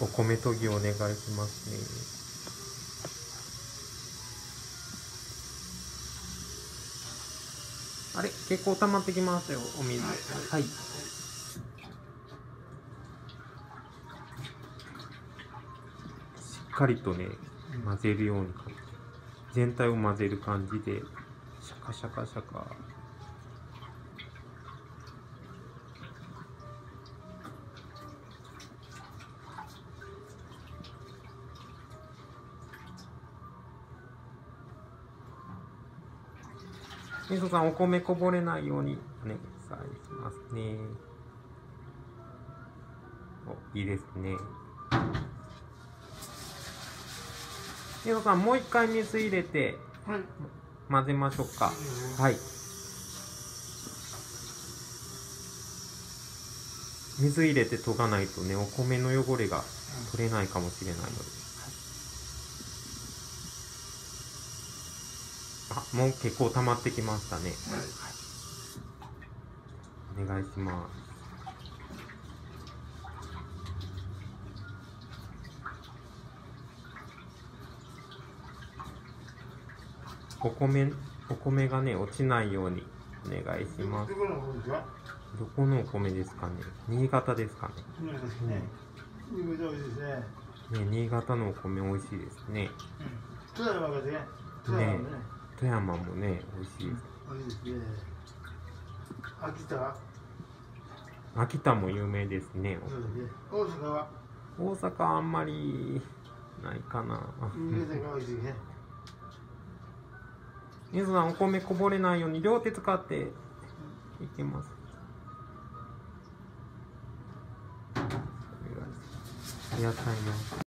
お米研ぎお願いしますね。あれ？結構溜まってきますよお水。はい。しっかりとね混ぜるように全体を混ぜる感じでシャカシャカシャカみそさんお米こぼれないようにお願いしますね。おいいですね。みそさんもう一回水入れてはい。混ぜましょうか。はい。水入れて研がないとねお米の汚れが取れないかもしれないのであもう結構溜まってきましたね。お願いします。お米お米がね落ちないようにお願いします。どこのお米ですか？ね。新潟ですかね。そうですね。新潟のお米美味しいですね。富山がね富山もね美味しい。です多いですね。秋田。は秋田も有名ですね。ね。大阪は？大阪あんまりないかな。水さんお米こぼれないように両手使っていきます。野菜の